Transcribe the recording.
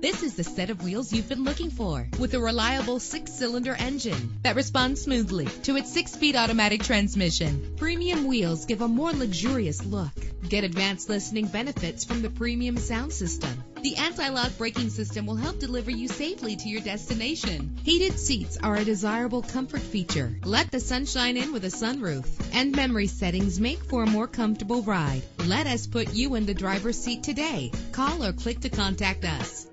This is the set of wheels you've been looking for with a reliable six cylinder engine that responds smoothly to its six speed automatic transmission. Premium wheels give a more luxurious look. Get advanced listening benefits from the premium sound system. The anti-lock braking system will help deliver you safely to your destination. Heated seats are a desirable comfort feature. Let the sunshine in with a sunroof. And memory settings make for a more comfortable ride. Let us put you in the driver's seat today. Call or click to contact us.